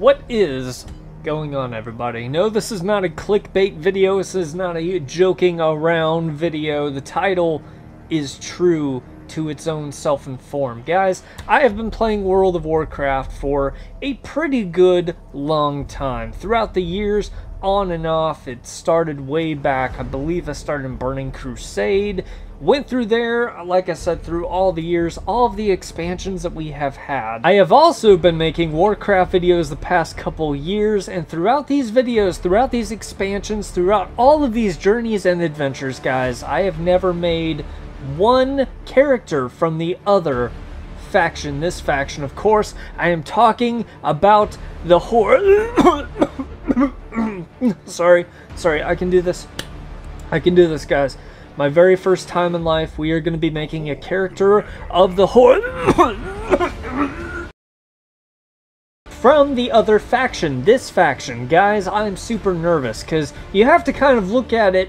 What is going on, everybody? No, this is not a clickbait video. This is not a joking around video. The title is true to its own self-informed. Guys, I have been playing World of Warcraft for a pretty good long time. Throughout the years, on and off, it started way back. I believe I started in Burning Crusade, Went through there, like I said, through all the years, all of the expansions that we have had. I have also been making Warcraft videos the past couple years, and throughout these videos, throughout these expansions, throughout all of these journeys and adventures, guys, I have never made one character from the other faction. This faction, of course, I am talking about the Horde. sorry, sorry, I can do this. I can do this, guys my very first time in life, we are going to be making a character of the Horde from the other faction, this faction. Guys, I'm super nervous because you have to kind of look at it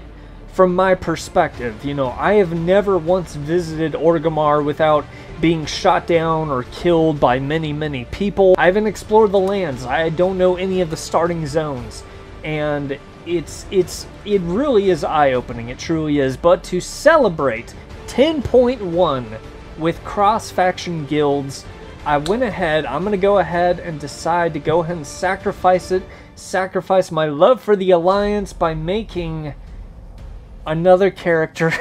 from my perspective. You know, I have never once visited Orgrimmar without being shot down or killed by many, many people. I haven't explored the lands. I don't know any of the starting zones. And it's it's it really is eye-opening. It truly is. But to celebrate 10.1 with cross-faction guilds i went ahead i'm gonna go ahead and decide to go ahead and sacrifice it sacrifice my love for the alliance by making another character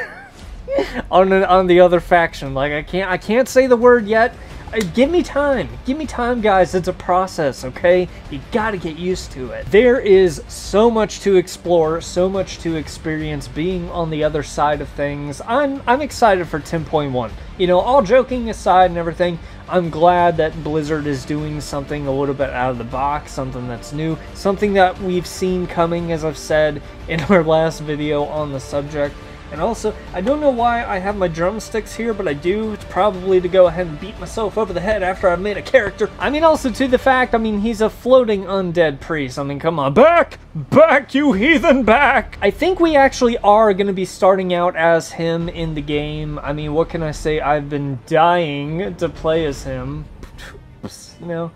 on on the other faction. Like i can't i can't say the word yet give me time. Give me time, guys. It's a process, okay? You gotta get used to it. There is so much to explore, so much to experience being on the other side of things. I'm, I'm excited for 10.1. You know, all joking aside and everything, I'm glad that Blizzard is doing something a little bit out of the box, something that's new, something that we've seen coming, as I've said in our last video on the subject. And also, I don't know why I have my drumsticks here, but I do. It's probably to go ahead and beat myself over the head after I've made a character. I mean, also to the fact, I mean, he's a floating undead priest. I mean, come on. Back! Back, you heathen, back! I think we actually are going to be starting out as him in the game. I mean, what can I say? I've been dying to play as him. You know?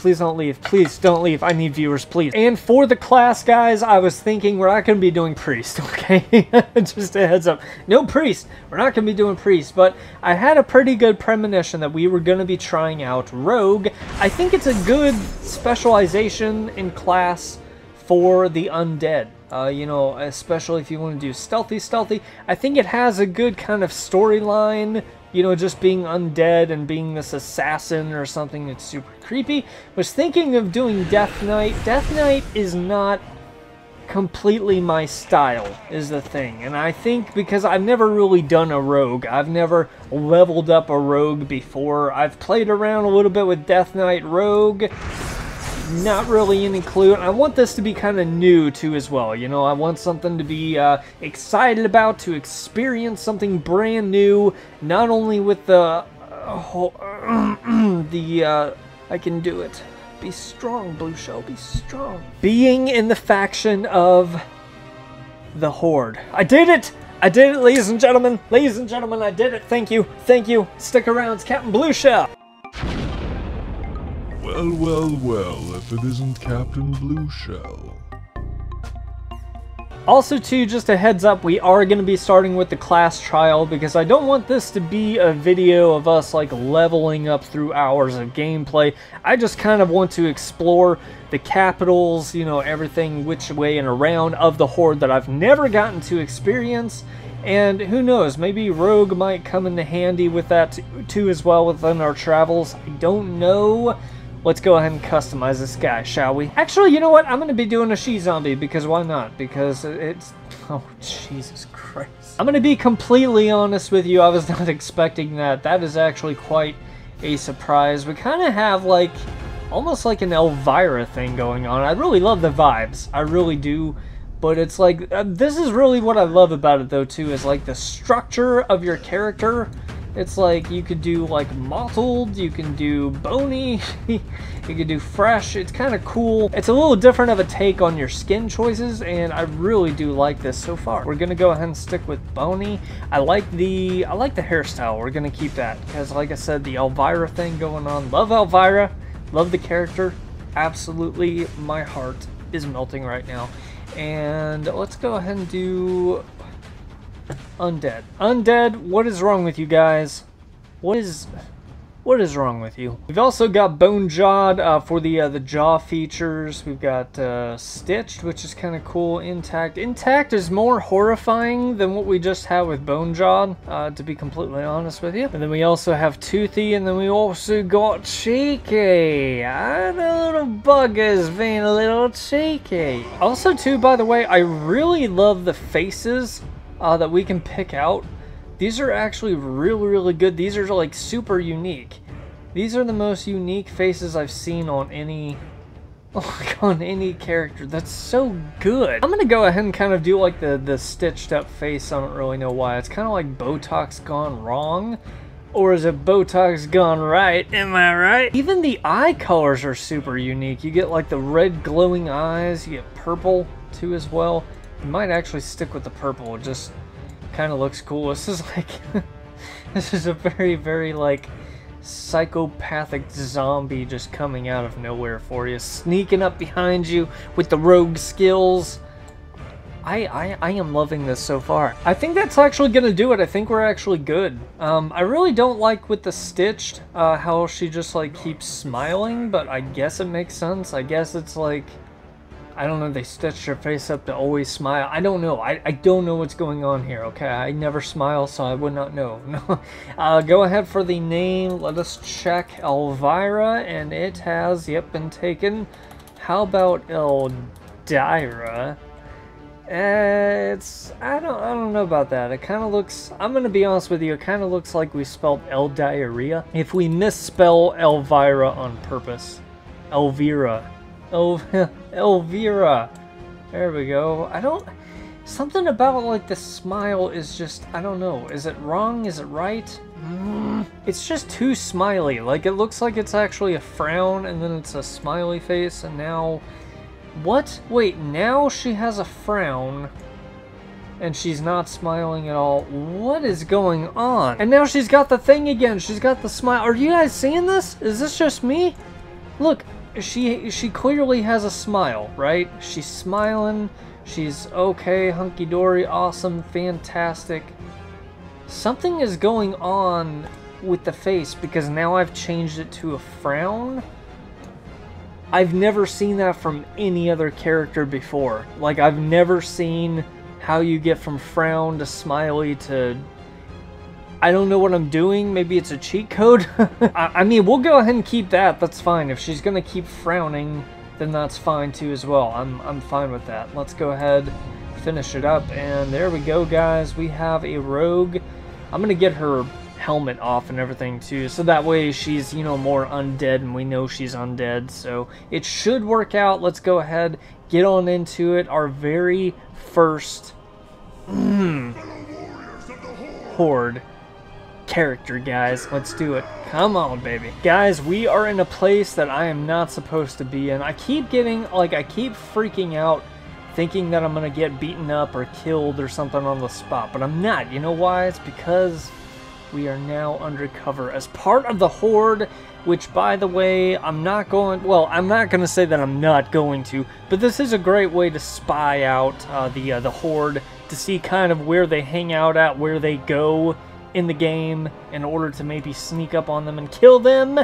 Please don't leave. Please don't leave. I need viewers, please. And for the class, guys, I was thinking we're not going to be doing priest, okay? Just a heads up. No priest. We're not going to be doing priest, but I had a pretty good premonition that we were going to be trying out rogue. I think it's a good specialization in class for the undead. Uh, you know, especially if you want to do stealthy, stealthy. I think it has a good kind of storyline you know, just being undead and being this assassin or something that's super creepy. Was thinking of doing Death Knight. Death Knight is not completely my style, is the thing. And I think because I've never really done a rogue, I've never leveled up a rogue before. I've played around a little bit with Death Knight Rogue, not really any clue. And I want this to be kind of new too as well. You know, I want something to be uh, excited about, to experience something brand new, not only with the uh, whole, the uh, I can do it. Be strong, Blue Shell. Be strong. Being in the faction of the Horde. I did it! I did it, ladies and gentlemen. Ladies and gentlemen, I did it. Thank you. Thank you. Stick around. It's Captain Blue Shell. Well, well, well, if it isn't Captain Blue Shell. Also, too, just a heads up, we are going to be starting with the class trial because I don't want this to be a video of us, like, leveling up through hours of gameplay. I just kind of want to explore the capitals, you know, everything which way and around of the Horde that I've never gotten to experience. And who knows, maybe Rogue might come into handy with that too as well within our travels. I don't know. Let's go ahead and customize this guy, shall we? Actually, you know what? I'm going to be doing a she-zombie, because why not? Because it's... Oh, Jesus Christ. I'm going to be completely honest with you. I was not expecting that. That is actually quite a surprise. We kind of have, like, almost like an Elvira thing going on. I really love the vibes. I really do. But it's like, uh, this is really what I love about it, though, too, is, like, the structure of your character it's like you could do like mottled, you can do bony, you could do fresh. It's kind of cool. It's a little different of a take on your skin choices, and I really do like this so far. We're gonna go ahead and stick with bony. I like the I like the hairstyle. We're gonna keep that because, like I said, the Elvira thing going on. Love Elvira, love the character. absolutely, my heart is melting right now. And let's go ahead and do undead. Undead, what is wrong with you guys? What is what is wrong with you? We've also got Bone Jawed uh, for the uh, the jaw features. We've got uh, Stitched, which is kind of cool. Intact. Intact is more horrifying than what we just had with Bone Jawed, uh, to be completely honest with you. And then we also have Toothy, and then we also got Cheeky. Ah, the little bug is being a little cheeky. Also, too, by the way, I really love the faces uh, that we can pick out. These are actually really, really good. These are like super unique. These are the most unique faces I've seen on any on any character. That's so good. I'm gonna go ahead and kind of do like the, the stitched up face. I don't really know why. It's kind of like Botox gone wrong. Or is it Botox gone right? Am I right? Even the eye colors are super unique. You get like the red glowing eyes. You get purple too as well. Might actually stick with the purple. It just kind of looks cool. This is like, this is a very, very like psychopathic zombie just coming out of nowhere for you, sneaking up behind you with the rogue skills. I, I, I am loving this so far. I think that's actually going to do it. I think we're actually good. Um, I really don't like with the Stitched, uh, how she just like keeps smiling, but I guess it makes sense. I guess it's like I don't know, they stitched her face up to always smile. I don't know. I, I don't know what's going on here, okay? I never smile, so I would not know. No. Uh, go ahead for the name. Let us check Elvira, and it has, yep, been taken. How about Eldira? Uh, it's I don't I don't know about that. It kind of looks. I'm gonna be honest with you. It kind of looks like we spelled El Diarrhea. If we misspell Elvira on purpose, Elvira. El Elvira. There we go. I don't... Something about, like, the smile is just... I don't know. Is it wrong? Is it right? Mm, it's just too smiley. Like, it looks like it's actually a frown, and then it's a smiley face, and now... What? Wait, now she has a frown and she's not smiling at all. What is going on? And now she's got the thing again. She's got the smile. Are you guys seeing this? Is this just me? Look, she she clearly has a smile, right? She's smiling. She's okay, hunky dory, awesome, fantastic. Something is going on with the face because now I've changed it to a frown. I've never seen that from any other character before. Like I've never seen how you get from frown to smiley to I don't know what I'm doing. Maybe it's a cheat code. I, I, mean, we'll go ahead and keep that. That's fine. If she's going to keep frowning, then that's fine too as well. I'm, I'm fine with that. Let's go ahead, finish it up. And there we go, guys. We have a rogue. I'm going to get her helmet off and everything too. So that way she's, you know, more undead and we know she's undead. So it should work out. Let's go ahead, get on into it. Our very first... Mm, horde character, guys. Let's do it. Come on, baby. Guys, we are in a place that I am not supposed to be in. I keep getting, like, I keep freaking out thinking that I'm going to get beaten up or killed or something on the spot, but I'm not. You know why? It's because we are now undercover as part of the Horde, which, by the way, I'm not going... Well, I'm not going to say that I'm not going to, but this is a great way to spy out uh, the, uh, the Horde, to see kind of where they hang out at, where they go, in the game in order to maybe sneak up on them and kill them.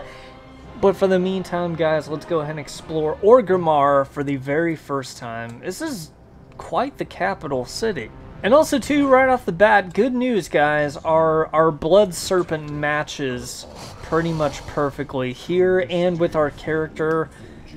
But for the meantime, guys, let's go ahead and explore Orgrimmar for the very first time. This is quite the capital city. And also, too, right off the bat, good news, guys. Our, our Blood Serpent matches pretty much perfectly here and with our character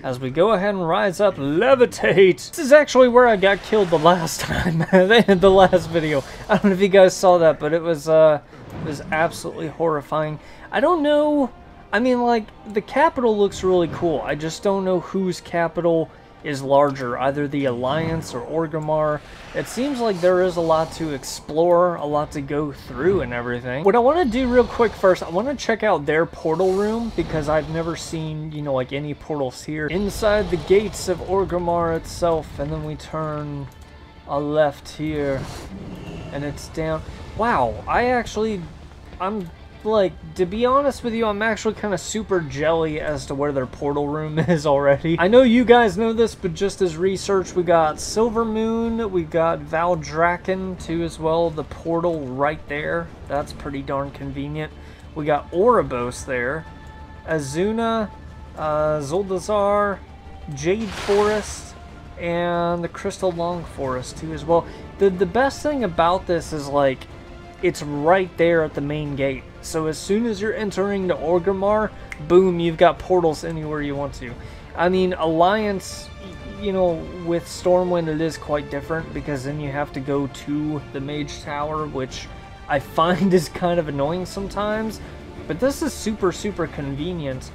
as we go ahead and rise up, levitate. This is actually where I got killed the last time, the last video. I don't know if you guys saw that, but it was, uh, it was absolutely horrifying. I don't know, I mean, like, the capital looks really cool. I just don't know whose capital is larger, either the Alliance or Orgrimmar. It seems like there is a lot to explore, a lot to go through and everything. What I want to do real quick first, I want to check out their portal room because I've never seen, you know, like any portals here. Inside the gates of Orgrimmar itself, and then we turn a left here, and it's down. Wow, I actually, I'm like, to be honest with you, I'm actually kind of super jelly as to where their portal room is already. I know you guys know this, but just as research, we got Silver Moon, we got Valdrakken too as well, the portal right there. That's pretty darn convenient. We got Oribos there, Azsuna, uh, Zuldazar, Jade Forest, and the Crystalsong Forest too as well. The, the best thing about this is like, it's right there at the main gate. So as soon as you're entering the Orgrimmar, boom, you've got portals anywhere you want to. I mean, Alliance, you know, with Stormwind it is quite different because then you have to go to the Mage Tower, which I find is kind of annoying sometimes. But this is super, super convenient.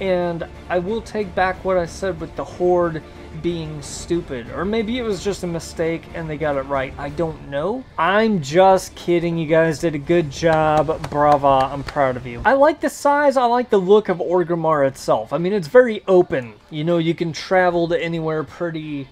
And I will take back what I said with the Horde being stupid. Or maybe it was just a mistake and they got it right. I don't know. I'm just kidding. You guys did a good job. Brava. I'm proud of you. I like the size. I like the look of Orgrimmar itself. I mean, it's very open. You know, you can travel to anywhere pretty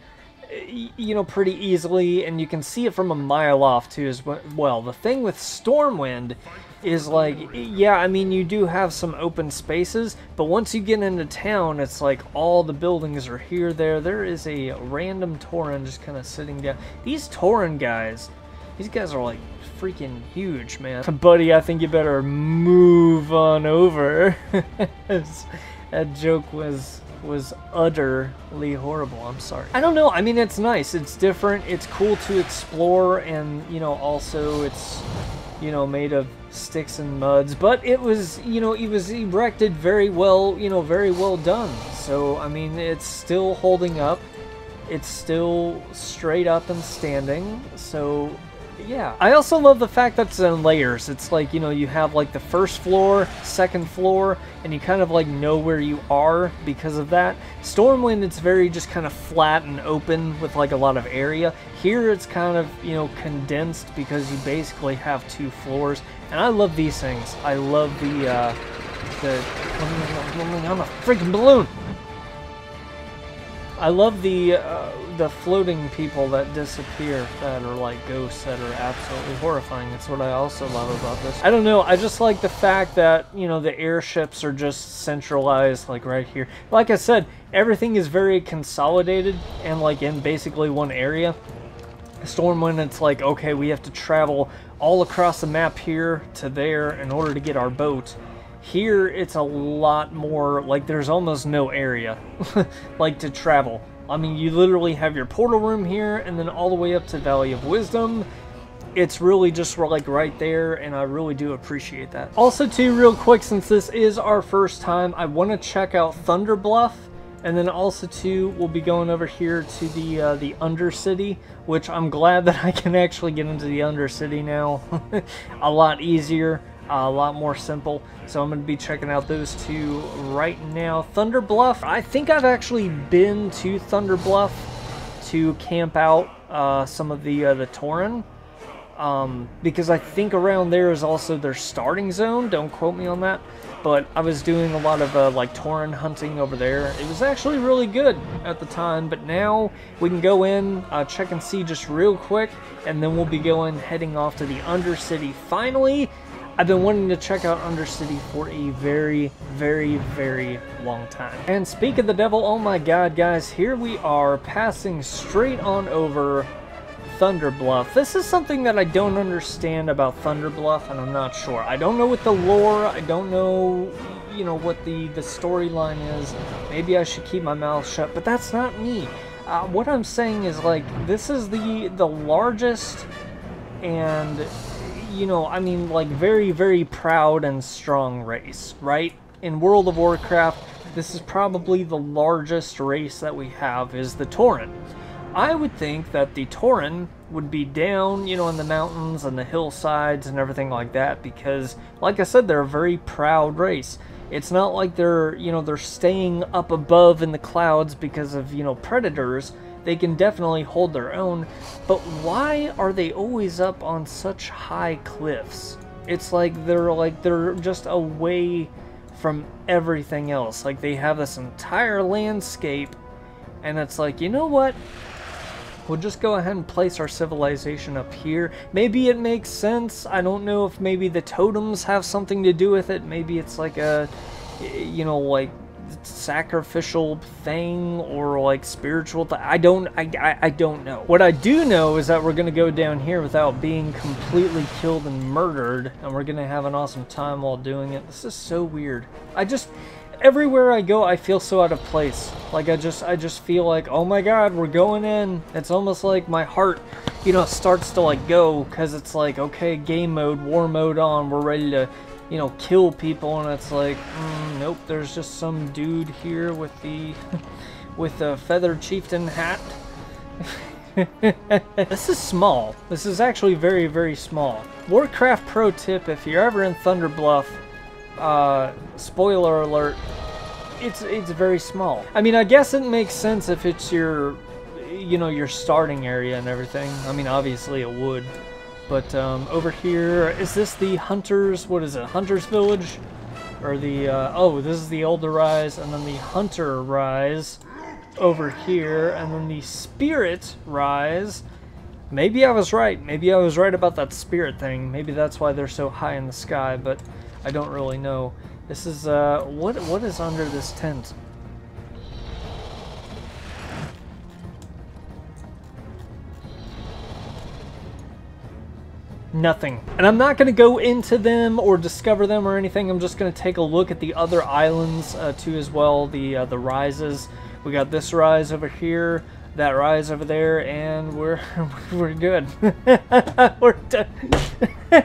you know, pretty easily, and you can see it from a mile off too as well. The thing with Stormwind is like, yeah, I mean, you do have some open spaces, but once you get into town, it's like all the buildings are here, there. There is a random Tauren just kind of sitting down. These Tauren guys, these guys are like freaking huge, man. Buddy, I think you better move on over. that joke was was utterly horrible. I'm sorry. I don't know. I mean, it's nice. It's different. It's cool to explore, and you know, also it's you know made of sticks and muds, but it was, you know, it was erected very well, you know, very well done. So, I mean, it's still holding up. It's still straight up and standing. So, yeah. I also love the fact that it's in layers. It's like, you know, you have like the first floor, second floor, and you kind of like know where you are because of that. Stormwind, it's very just kind of flat and open with like a lot of area. Here it's kind of, you know, condensed because you basically have two floors. And I love these things. I love the, uh, the, I'm a freaking balloon. I love the uh, the floating people that disappear that are like ghosts that are absolutely horrifying. That's what I also love about this. I don't know. I just like the fact that you know the airships are just centralized like right here. Like I said, everything is very consolidated and like in basically one area. Stormwind, it's like okay, we have to travel all across the map here to there in order to get our boat. Here, it's a lot more, like, there's almost no area, like, to travel. I mean, you literally have your portal room here, and then all the way up to Valley of Wisdom. It's really just, like, right there, and I really do appreciate that. Also, too, real quick, since this is our first time, I want to check out Thunder Bluff, and then also, too, we'll be going over here to the, uh, the Undercity, which I'm glad that I can actually get into the Undercity now. a lot easier a lot more simple. So I'm going to be checking out those two right now. Thunder Bluff, I think I've actually been to Thunder Bluff to camp out uh, some of the uh, the Tauren. Um, because I think around there is also their starting zone. Don't quote me on that. But I was doing a lot of uh, like Tauren hunting over there. It was actually really good at the time. But now we can go in, uh, check and see just real quick. And then we'll be going, heading off to the Undercity finally. I've been wanting to check out Undercity for a very, very, very long time. And speak of the devil, oh my god, guys, here we are passing straight on over Thunderbluff. This is something that I don't understand about Thunderbluff, and I'm not sure. I don't know what the lore, I don't know, you know, what the, the storyline is. Maybe I should keep my mouth shut, but that's not me. Uh, what I'm saying is, like, this is the, the largest and you know, I mean, like, very, very proud and strong race, right? In World of Warcraft, this is probably the largest race that we have is the Tauren. I would think that the Tauren would be down, you know, in the mountains and the hillsides and everything like that because, like I said, they're a very proud race. It's not like they're, you know, they're staying up above in the clouds because of, you know, predators they can definitely hold their own, but why are they always up on such high cliffs? It's like they're like they're just away from everything else. Like they have this entire landscape and it's like, you know what? We'll just go ahead and place our civilization up here. Maybe it makes sense. I don't know if maybe the totems have something to do with it. Maybe it's like a, you know, like sacrificial thing or like spiritual th I don't I, I, I don't know. What I do know is that we're gonna go down here without being completely killed and murdered and we're gonna have an awesome time while doing it. This is so weird. I just everywhere I go I feel so out of place. Like I just I just feel like oh my god we're going in. It's almost like my heart you know starts to like go because it's like okay game mode war mode on we're ready to you know, kill people, and it's like, mm, nope, there's just some dude here with the, with the feather chieftain hat. this is small. This is actually very, very small. Warcraft pro tip, if you're ever in Thunder Bluff, uh, spoiler alert, it's, it's very small. I mean, I guess it makes sense if it's your, you know, your starting area and everything. I mean, obviously it would. But um, over here, is this the Hunters, what is it, Hunters Village? Or the, uh, oh, this is the Elder Rise, and then the Hunter Rise over here, and then the Spirit Rise. Maybe I was right. Maybe I was right about that spirit thing. Maybe that's why they're so high in the sky, but I don't really know. This is, uh, what what is under this tent? Nothing. And I'm not going to go into them or discover them or anything. I'm just going to take a look at the other islands uh, too as well, the uh, the rises. We got this rise over here, that rise over there, and we're we're good. we're done.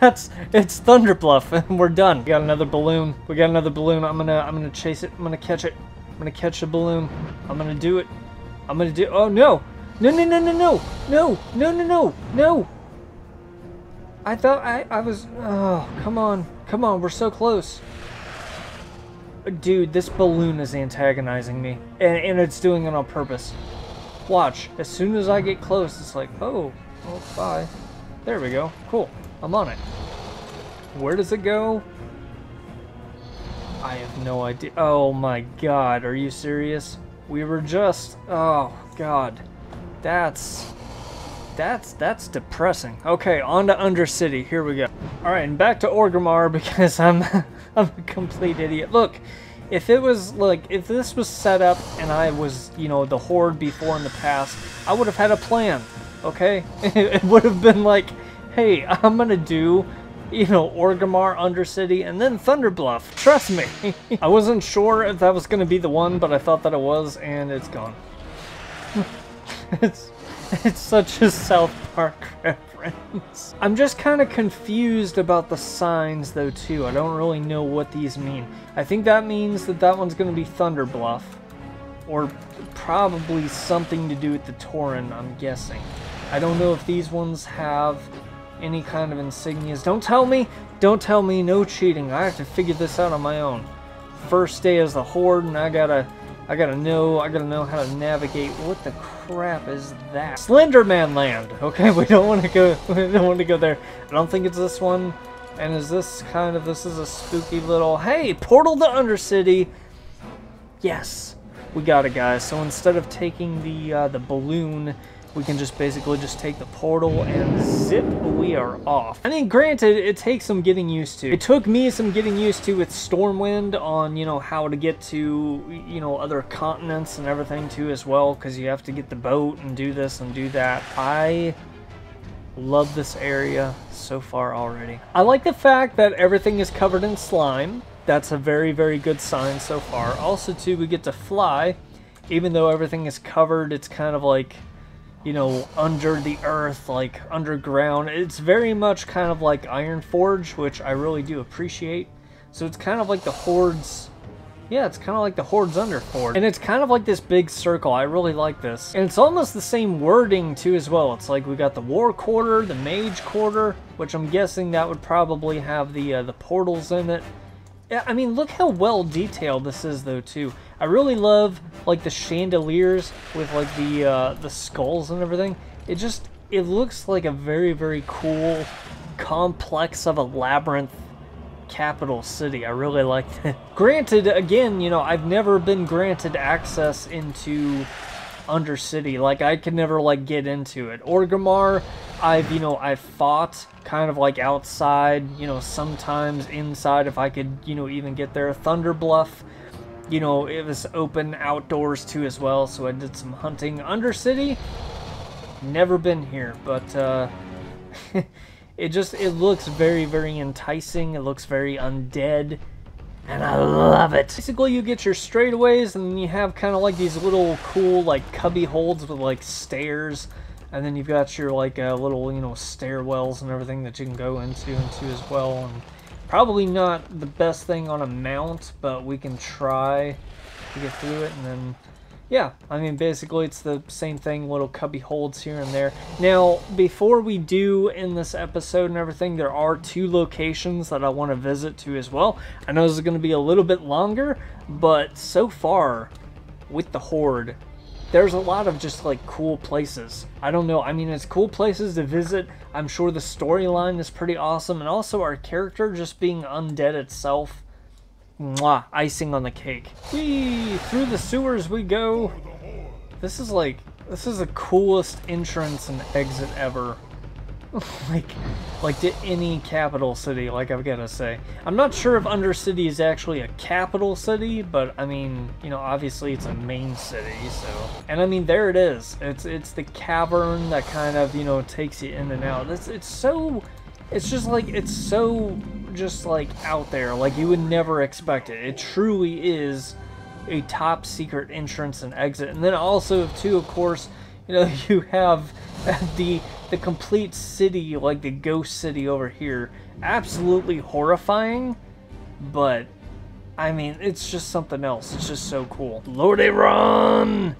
That's it's Thunderbluff, and we're done. We got another balloon. We got another balloon. I'm gonna I'm gonna chase it. I'm gonna catch it. I'm gonna catch the balloon. I'm gonna do it. I'm gonna do. Oh no! No no no no no no no no no no! I thought I, I was... Oh, come on. Come on, we're so close. Dude, this balloon is antagonizing me. And, and it's doing it on purpose. Watch. As soon as I get close, it's like, oh, oh, bye. There we go. Cool. I'm on it. Where does it go? I have no idea. Oh my god, are you serious? We were just... Oh, god. That's... That's that's depressing. Okay, on to Undercity. Here we go. All right, and back to Orgrimmar because I'm I'm a complete idiot. Look, if it was like if this was set up and I was you know the horde before in the past, I would have had a plan. Okay, it would have been like, hey, I'm gonna do you know, Orgrimmar, Undercity, and then Thunderbluff. Trust me. I wasn't sure if that was going to be the one, but I thought that it was, and it's gone. it's It's such a South Park reference. I'm just kind of confused about the signs though too. I don't really know what these mean. I think that means that that one's going to be Thunder Bluff. Or probably something to do with the Tauren, I'm guessing. I don't know if these ones have any kind of insignias. Don't tell me! Don't tell me, no cheating. I have to figure this out on my own. First day as the Horde and I gotta I gotta know, I gotta know how to navigate. What the crap is that? Slenderman Land! Okay, we don't want to go, we don't want to go there. I don't think it's this one. And is this kind of, this is a spooky little, hey, portal to Undercity! Yes, we got it guys. So instead of taking the, uh, the balloon we can just basically just take the portal and zip, we are off. I mean, granted, it takes some getting used to. It took me some getting used to with Stormwind on, you know, how to get to, you know, other continents and everything too as well, because you have to get the boat and do this and do that. I love this area so far already. I like the fact that everything is covered in slime. That's a very, very good sign so far. Also, too, we get to fly. Even though everything is covered, it's kind of like you know, under the earth, like underground. It's very much kind of like Ironforge, which I really do appreciate. So it's kind of like the Horde's, yeah, it's kind of like the Horde's Under Underforge. And it's kind of like this big circle. I really like this. And it's almost the same wording too as well. It's like we got the War Quarter, the Mage Quarter, which I'm guessing that would probably have the, uh, the portals in it. I mean, look how well detailed this is, though, too. I really love, like, the chandeliers with, like, the, uh, the skulls and everything. It just, it looks like a very, very cool complex of a labyrinth capital city. I really liked it. granted, again, you know, I've never been granted access into Undercity. Like I could never like get into it. Orgrimmar, I've you know I've fought kind of like outside. You know sometimes inside if I could you know even get there. Thunderbluff, you know it was open outdoors too as well. So I did some hunting. Undercity, never been here, but uh, it just it looks very very enticing. It looks very undead and I love it. Basically, you get your straightaways, and you have kind of like these little cool like cubby holds with like stairs, and then you've got your like uh, little you know stairwells and everything that you can go into into as well. And probably not the best thing on a mount, but we can try to get through it, and then yeah, I mean, basically it's the same thing, little cubby holds here and there. Now, before we do in this episode and everything, there are two locations that I want to visit to as well. I know this is going to be a little bit longer, but so far with the Horde, there's a lot of just like cool places. I don't know, I mean, it's cool places to visit. I'm sure the storyline is pretty awesome, and also our character just being undead itself Mwah, icing on the cake. Whee! Through the sewers we go. This is like, this is the coolest entrance and exit ever. like, like to any capital city, like I've got to say. I'm not sure if Undercity is actually a capital city, but I mean, you know, obviously it's a main city, so. And I mean, there it is. It's it's the cavern that kind of, you know, takes you in and out. It's, it's so, it's just like, it's so just like out there, like you would never expect it. It truly is a top secret entrance and exit. And then also too, of course, you know, you have the the complete city, like the ghost city over here. Absolutely horrifying, but I mean, it's just something else. It's just so cool. Lordaeron!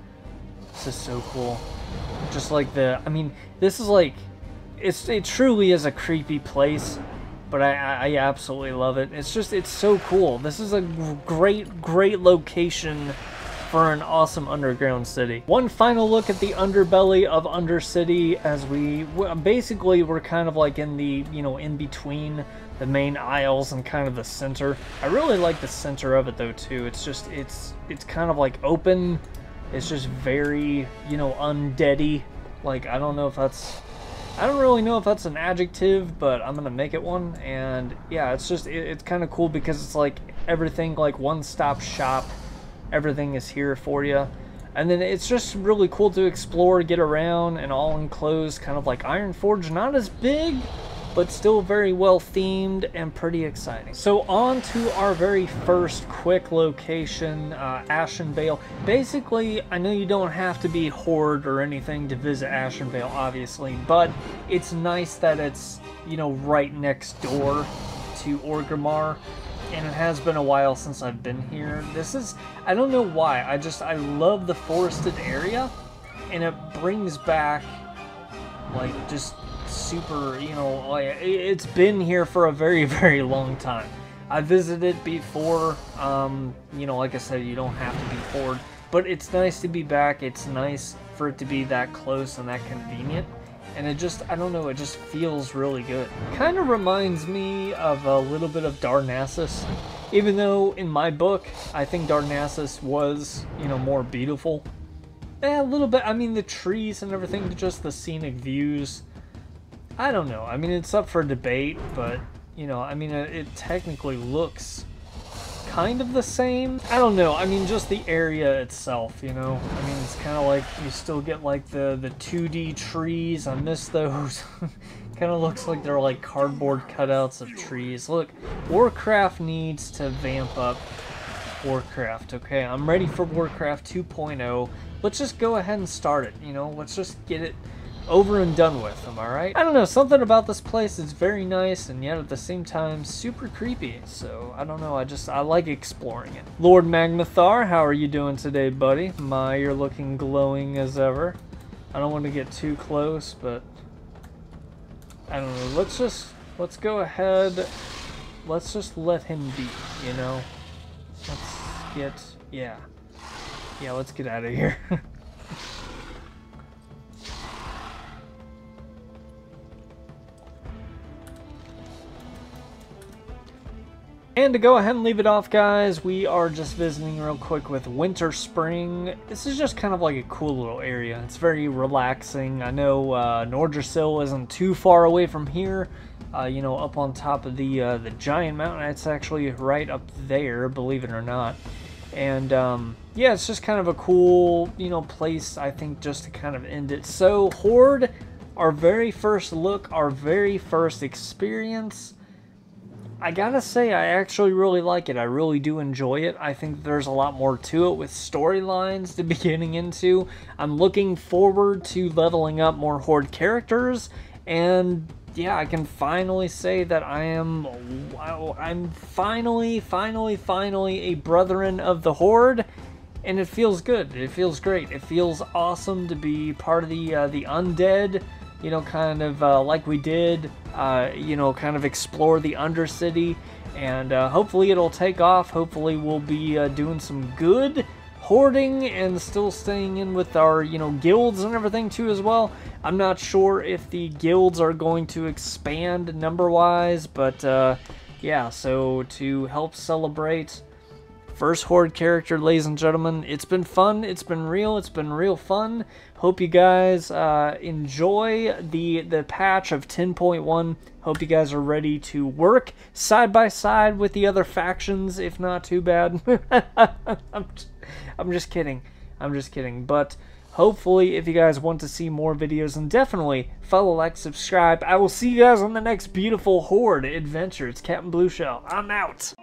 This is so cool. Just like the, I mean, this is like, it's it truly is a creepy place but I, I absolutely love it. It's just, it's so cool. This is a great, great location for an awesome underground city. One final look at the underbelly of Undercity as we, basically we're kind of like in the, you know, in between the main aisles and kind of the center. I really like the center of it though too. It's just, it's, it's kind of like open. It's just very, you know, undeady. Like, I don't know if that's I don't really know if that's an adjective, but I'm gonna make it one. And yeah, it's just it, it's kind of cool because it's like everything like one-stop shop. Everything is here for you. And then it's just really cool to explore, get around, and all enclosed, kind of like Ironforge. Not as big, but still very well themed and pretty exciting. So on to our very first quick location, uh, Ashenvale. Basically, I know you don't have to be Horde or anything to visit Ashenvale, obviously, but it's nice that it's, you know, right next door to Orgrimmar and it has been a while since I've been here. This is, I don't know why, I just, I love the forested area, and it brings back, like, just super, you know, like, it's been here for a very, very long time. I visited before, um, you know, like I said, you don't have to be Horde, but it's nice to be back. It's nice for it to be that close and that convenient. And it just, I don't know, it just feels really good. Kind of reminds me of a little bit of Darnassus. Even though in my book, I think Darnassus was, you know, more beautiful. Eh, a little bit, I mean, the trees and everything, just the scenic views I don't know. I mean, it's up for debate, but, you know, I mean, it, it technically looks kind of the same. I don't know. I mean, just the area itself, you know? I mean, it's kind of like you still get, like, the, the 2D trees. I miss those. kind of looks like they're, like, cardboard cutouts of trees. Look, Warcraft needs to vamp up Warcraft, okay? I'm ready for Warcraft 2.0. Let's just go ahead and start it, you know? Let's just get it over and done with, am I right? I don't know, something about this place is very nice and yet at the same time super creepy. So, I don't know, I just, I like exploring it. Lord Magmathar, how are you doing today, buddy? My, you're looking glowing as ever. I don't want to get too close, but I don't know, let's just, let's go ahead, let's just let him be, you know? Let's get, yeah. Yeah, let's get out of here. And to go ahead and leave it off, guys, we are just visiting real quick with Winter Spring. This is just kind of like a cool little area. It's very relaxing. I know uh, Nordrassil isn't too far away from here. Uh, you know, up on top of the uh, the giant mountain. It's actually right up there, believe it or not. And um, yeah, it's just kind of a cool, you know, place. I think just to kind of end it. So Horde, our very first look, our very first experience. I gotta say, I actually really like it. I really do enjoy it. I think there's a lot more to it with storylines to be getting into. I'm looking forward to leveling up more Horde characters, and yeah, I can finally say that I am, I'm finally, finally, finally a brethren of the Horde, and it feels good. It feels great. It feels awesome to be part of the uh, the undead you know, kind of uh, like we did, uh, you know, kind of explore the Undercity, and uh, hopefully it'll take off. Hopefully we'll be uh, doing some good hoarding and still staying in with our, you know, guilds and everything too as well. I'm not sure if the guilds are going to expand number-wise, but uh, yeah, so to help celebrate First Horde character, ladies and gentlemen. It's been fun. It's been real. It's been real fun. Hope you guys uh, enjoy the, the patch of 10.1. Hope you guys are ready to work side by side with the other factions, if not too bad. I'm, just, I'm just kidding. I'm just kidding. But hopefully, if you guys want to see more videos, then definitely follow, like, subscribe. I will see you guys on the next beautiful Horde adventure. It's Captain Blue Shell. I'm out.